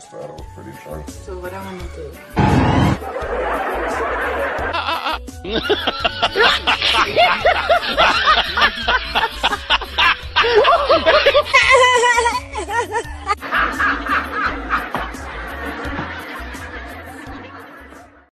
passed out. I was pretty drunk. So what I want to do? Ha ha ha!